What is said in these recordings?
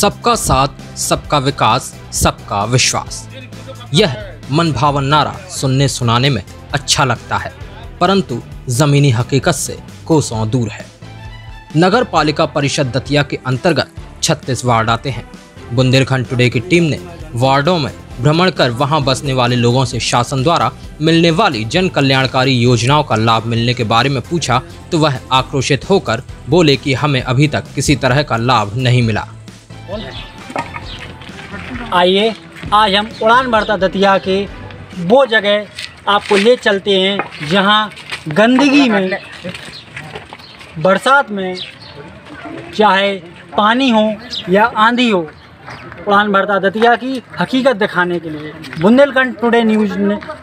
सबका साथ, सबका विकास, सबका विश्वास। यह मन भावन नारा सुनने सुनाने में अच्छा लगता है, परंतु जमीनी हकीकत से कोसों दूर है। नगर पालिका परिषद दतिया के अंतर्गत 36 वार्ड आते हैं। बुंदेलखंड टुडे की टीम ने वार्डों में भ्रमण कर वहाँ बसने वाले लोगों से शासन द्वारा मिलने वाली जन कल्याणकारी योजनाओं का लाभ मिलने के बारे में पूछा तो वह आक्रोशित होकर बोले कि हमें अभी तक किसी तरह का लाभ नहीं मिला। आइए, आज हम उड़ान भरता दतिया के वो जगह आपको ले चलते हैं, जहाँ गंदगी में, बरसात में, चाहे पानी हो या आंधी हो, उड़ान भरता दतिया की हकीकत दिखाने के लिए बुंदेलखंड टुडे न्यूज़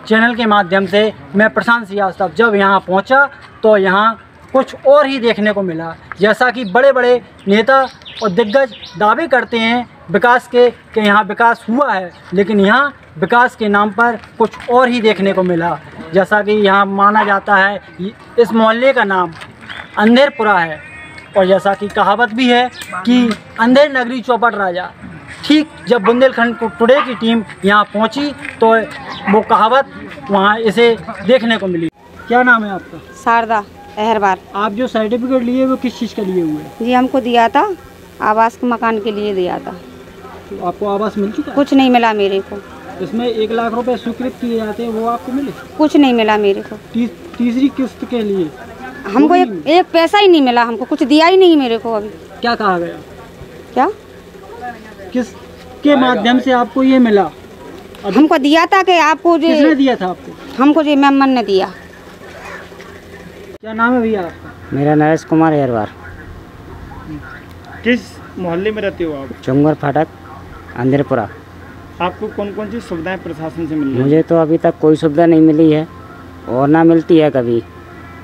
चैनल के माध्यम से मैं प्रशांत श्रीवास्तव जब यहाँ पहुँचा तो यहाँ कुछ और ही देखने को मिला। जैसा कि बड़े बड़े नेता और दिग्गज दावे करते हैं, विकास के, कि यहाँ विकास हुआ है, लेकिन यहाँ विकास के नाम पर कुछ और ही देखने को मिला। जैसा कि यहाँ माना जाता है इस मोहल्ले का नाम अंधेरपुरा है, और जैसा कि कहावत भी है कि अंधेर नगरी चौपट राजा। ठीक जब बुंदेलखंड को टुडे की टीम यहाँ पहुँची तो वो कहावत वहाँ इसे देखने को मिली। क्या नाम है आपका? शारदा। अहरबार आप जो सर्टिफिकेट लिए वो किस चीज़ के लिए हुए? जी हमको दिया था आवास के मकान के लिए दिया था। तो आपको आवास मिल चुका कुछ नहीं मिला मेरे को। इसमें एक लाख रुपए स्वीकृत किए जाते हैं वो आपको मिले? कुछ नहीं मिला मेरे को। ती, तीसरी किस्त के लिए? हमको एक, एक पैसा ही नहीं मिला हमको कुछ दिया ही नहीं मेरे को अभी। क्या कहा गया? क्या? किस के माध्यम से आपको ये मिला? हमको दिया था कि आपको जो दिया था आपको? हमको जो मेंबर ने दिया। क्या नाम है भैया आपका? मेरा नरेश कुमार एरवार किस मोहल्ले में रहते हो आप? चुंगर फाटक अंधेरपुरा। आपको कौन कौन सी सुविधाएँ प्रशासन से मिली मुझे तो अभी तक कोई सुविधा नहीं मिली है और ना मिलती है कभी।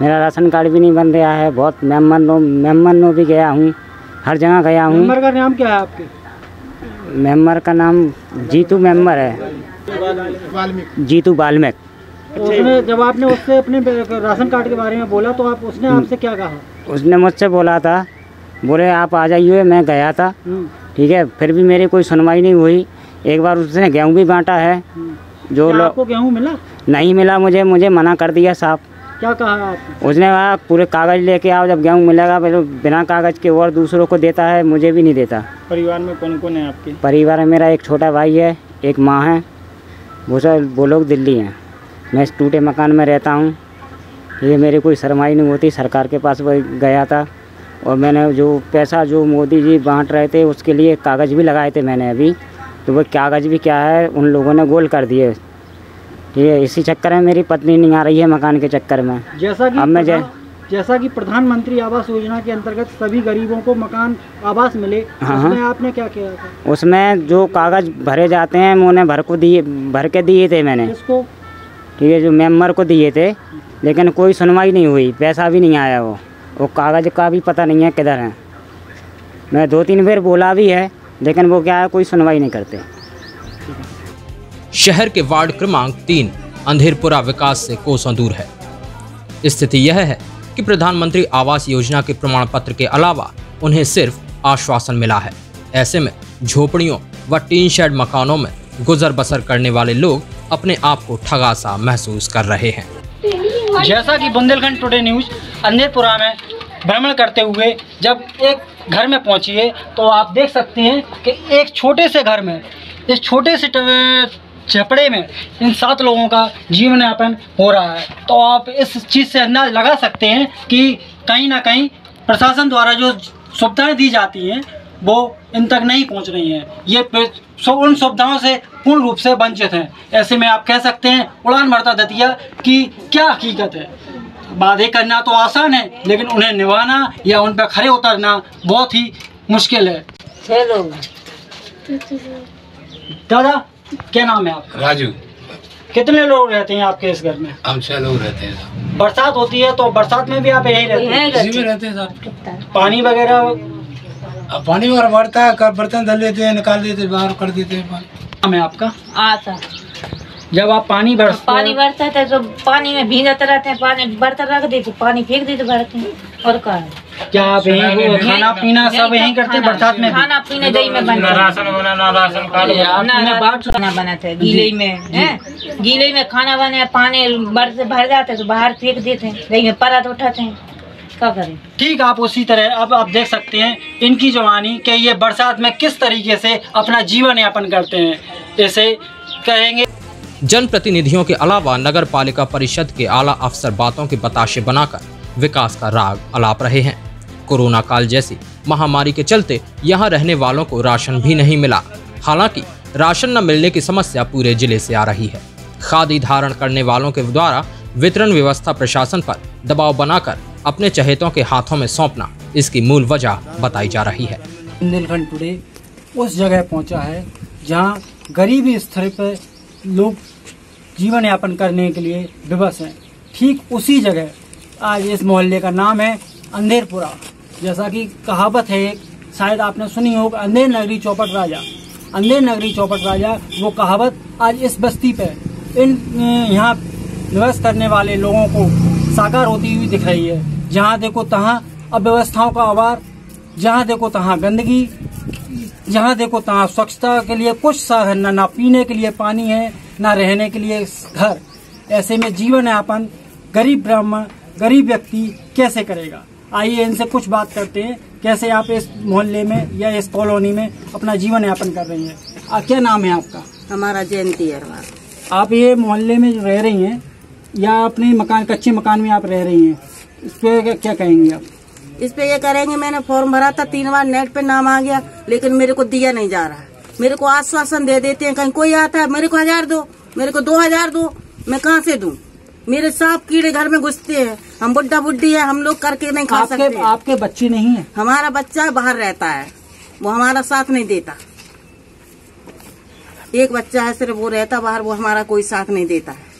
मेरा राशन कार्ड भी नहीं बन रहा है बहुत मेंबर नो मेंबर नो भी गया हूँ हर जगह गया हूँ। मेंबर का नाम क्या है आपके? मेंबर का नाम जीतू मेंबर है। जीतू बाल्मिक। उसने जब आपने उससे अपने राशन कार्ड के बारे में बोला तो आप उसने आपसे क्या कहा? उसने मुझसे बोला था बोले आप आ जाइए मैं गया था। हम्म, ठीक है फिर भी मेरी कोई सुनवाई नहीं हुई। एक बार उसने गेहूँ भी बांटा है हम्म। जो लोग आपको गेहूँ मिला? नहीं मिला मुझे मुझे मना कर दिया साहब। क्या कहा आपने? उसने कहा पूरे कागज़ लेके आओ जब गेहूँ मिलेगा पहले बिना कागज़ के और दूसरों को देता है मुझे भी नहीं देता। परिवार में कौन कौन है आपके? परिवार में मेरा एक छोटा भाई है एक माँ है वो सब वो लोग दिल्ली हैं। मैं इस टूटे मकान में रहता हूँ। ये मेरी कोई सरमाई नहीं होती। सरकार के पास वही गया था और मैंने जो पैसा जो मोदी जी बांट रहे थे उसके लिए कागज़ भी लगाए थे मैंने अभी। तो वो कागज़ भी क्या है उन लोगों ने गोल कर दिए। है इसी चक्कर में मेरी पत्नी नहीं आ रही है मकान के चक्कर में। जैसा कि अब मैं जै- जैसा कि प्रधानमंत्री आवास योजना के अंतर्गत सभी गरीबों को मकान आवास मिले हाँ, उसमें हाँ। आपने क्या किया था? उसमें जो कागज़ भरे जाते हैं उन्हें भर को दिए भर के दिए थे मैंने। इसको ठीक है, जो मेंबर को दिए थे, लेकिन कोई सुनवाई नहीं हुई, पैसा भी नहीं आया वो। वो कागज़ का भी पता नहीं है किधर है। मैं दो तीन बार बोला भी है, लेकिन वो क्या है, कोई सुनवाई नहीं करते। शहर के वार्ड क्रमांक तीन, अंधेरपुरा विकास से कोसों दूर है। स्थिति यह है कि प्रधानमंत्री आवास योजना के प्रमाण पत्र के अलावा उन्हें सिर्फ़ आश्वासन मिला है। ऐसे में झोपड़ियों व टीन शेड मकानों में गुजर बसर करने वाले लोग अपने आप को ठगा सा महसूस कर रहे हैं। जैसा कि बुंदेलखंड टुडे न्यूज़ अंधेरपुरा में भ्रमण करते हुए जब एक घर में पहुँची है तो आप देख सकते हैं कि एक छोटे से घर में, इस छोटे से झपड़े में इन सात लोगों का जीवन यापन हो रहा है। तो आप इस चीज़ से अंदाज लगा सकते हैं कि कहीं ना कहीं प्रशासन द्वारा जो सुविधाएँ दी जाती हैं वो इन तक नहीं पहुँच रही हैं। ये सो उन सुविधाओं से पूर्ण रूप से वंचित हैं। ऐसे में आप कह सकते हैं उड़ान भरता दतिया की क्या हकीकत है? वादे करना तो आसान है लेकिन उन्हें निभाना या उन पर खड़े उतरना बहुत ही मुश्किल है। दादा क्या नाम है आपका? राजू। कितने लोग रहते हैं आपके इस घर में? हम छह लोग रहते हैं। बरसात होती है तो बरसात में भी आप यही रहते हैं? रहते हैं। पानी वगैरह अब पानी वगैरह बढ़ता है कर बर्तन धर लेते हैं निकाल देते हैं बाहर कर देते हैं पानी। नाम है आपका? आता जब आप पानी बरस पानी भरता है तो पानी में भीगते रहते हैं पानी बर्तन रख देते पानी फेंक देते भरते हैं और क्या है? क्या आप यहीं खाना पीना सब यहीं करते हैं बरसात में खाना पीने दही में बनता राशन बना ना राशन तुमने खाना बना था गीले में गीले में खाना बने पानी बर्फ़ भर जाते तो बाहर फेंक देते हैं दही में परात उठाते हैं। क्या करें। ठीक आप उसी तरह अब आप देख सकते हैं इनकी जवानी कि ये बरसात में किस तरीके से अपना जीवन यापन करते हैं जैसे कहेंगे। जनप्रतिनिधियों के अलावा नगर पालिका परिषद के आला अफसर बातों के बताशे बनाकर विकास का राग अलाप रहे हैं। कोरोना काल जैसी महामारी के चलते यहाँ रहने वालों को राशन भी नहीं मिला। हालाँकि राशन न मिलने की समस्या पूरे ज़िले से आ रही है। खादी धारण करने वालों के द्वारा वितरण व्यवस्था प्रशासन पर दबाव बनाकर अपने चहेतों के हाथों में सौंपना इसकी मूल वजह बताई जा रही है। बुंदेलखंड टुडे उस जगह पहुँचा है जहाँ गरीबी स्तर पर लोग जीवन यापन करने के लिए विवश हैं। ठीक उसी जगह आज इस मोहल्ले का नाम है अंधेरपुरा। जैसा कि कहावत है एक शायद आपने सुनी हो, अंधेर नगरी चौपट राजा। अंधेर नगरी चौपट राजा, वो कहावत आज इस बस्ती पे इन, यहाँ निवास करने वाले लोगों को साकार होती हुई दिख रही है। जहाँ देखो तहाँ अव्यवस्थाओं का अभाव जहाँ देखो तहाँ गंदगी जहाँ देखो तहाँ स्वच्छता के लिए कुछ साधन न ना पीने के लिए पानी है न रहने के लिए घर। ऐसे में जीवन यापन गरीब ब्राह्मण गरीब व्यक्ति कैसे करेगा? आइए इनसे कुछ बात करते हैं। कैसे आप इस मोहल्ले में या इस कॉलोनी में अपना जीवन यापन कर रही हैं? क्या नाम है आपका? हमारा जयंती अरवाल आप ये मोहल्ले में रह रही हैं? या अपने मकान कच्चे मकान में आप रह रही हैं। इस पे क्या- क्या कहेंगे आप? इस पे ये करेंगे मैंने फॉर्म भरा था तीन बार नेट पे नाम आ गया लेकिन मेरे को दिया नहीं जा रहा मेरे को आश्वासन दे देते हैं कहीं कोई आता है मेरे को हज़ार दो मेरे को दो हज़ार दो मैं कहाँ से दूँ? मेरे सांप कीड़े घर में घुसते हैं हम बुढ़ा बुढ़ी है हम लोग करके नहीं खा आपके सकते। आपके बच्चे नहीं है? हमारा बच्चा बाहर रहता है वो हमारा साथ नहीं देता। एक बच्चा है सिर्फ़ वो रहता बाहर वो हमारा कोई साथ नहीं देता है।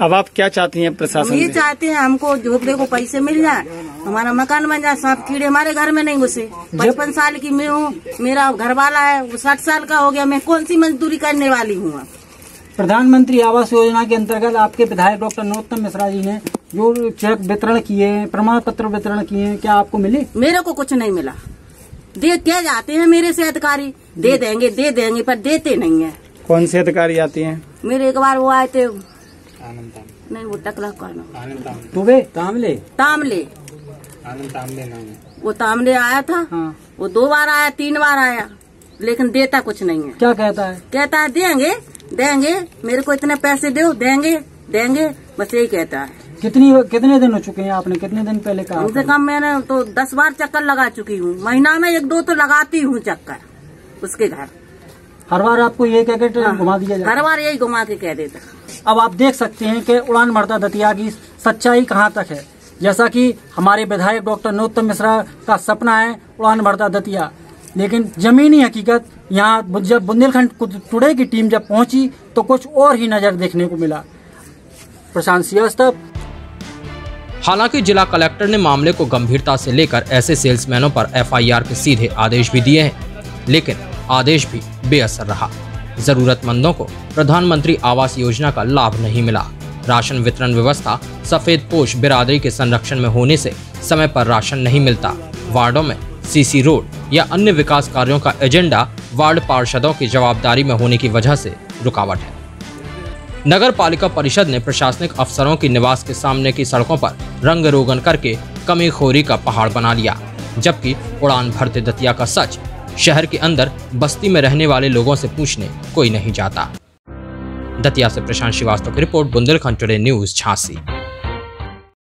अब आप क्या चाहती हैं प्रशासन ये चाहते हैं हमको झोपड़े को पैसे मिल जाए हमारा मकान बन जाए सांप कीड़े हमारे घर में नहीं घुसे। पचपन साल की मैं हूँ मेरा घर वाला है वो साठ साल का हो गया मैं कौन सी मजदूरी करने वाली हूँ? अब प्रधानमंत्री आवास योजना के अंतर्गत आपके विधायक डॉक्टर नरोत्तम मिश्रा जी ने जो चेक वितरण किए प्रमाण पत्र वितरण किए क्या आपको मिले? मेरे को कुछ नहीं मिला। दे क्या जाते हैं मेरे से अधिकारी? दे। देंगे दे देंगे पर देते नहीं है। कौन से अधिकारी आते हैं? मेरे एक बार वो आए थे नहीं वो टकला कौन तुबे तामले? तामले। वो तामले आया था हाँ। वो दो बार आया तीन बार आया लेकिन देता कुछ नहीं है। क्या कहता है? कहता है देंगे देंगे मेरे को इतने पैसे दो देंगे देंगे बस यही कहता है। कितनी कितने दिन हो चुके हैं आपने? कितने दिन पहले कहा कम से कम मैंने तो दस बार चक्कर लगा चुकी हूँ। महीना में एक दो तो लगाती हूँ चक्कर उसके घर। हर बार आपको ये कह के घुमा दिया हर बार यही घुमा के कह देता अब आप देख सकते हैं कि उड़ान भरता दतिया की सच्चाई कहाँ तक है। जैसा कि हमारे विधायक डॉक्टर नरोत्तम मिश्रा का सपना है उड़ान भरता दतिया। लेकिन जमीनी हकीकत, यहाँ जब बुंदेलखंड टुडे की टीम जब पहुँची तो कुछ और ही नज़र देखने को मिला। प्रशांत श्रीवास्तव। हालाँकि जिला कलेक्टर ने मामले को गंभीरता से लेकर ऐसे सेल्समैनों पर एफआईआर के सीधे आदेश भी दिए हैं, लेकिन आदेश भी बेअसर रहा। जरूरतमंदों को प्रधानमंत्री आवास योजना का लाभ नहीं मिला। राशन वितरण व्यवस्था सफ़ेद पोष बिरादरी के संरक्षण में होने से समय पर राशन नहीं मिलता। वार्डों में सीसी रोड या अन्य विकास कार्यों का एजेंडा वार्ड पार्षदों की जवाबदारी में होने की वजह से रुकावट है। नगर पालिका परिषद ने प्रशासनिक अफसरों की निवास के सामने की सड़कों पर रंग रोगन करके कमी खोरी का पहाड़ बना लिया, जबकि उड़ान भरते दतिया का सच शहर के अंदर बस्ती में रहने वाले लोगों से पूछने कोई नहीं जाता। दतिया से प्रशांत श्रीवास्तव की report, Bundelkhand today news Jhansi.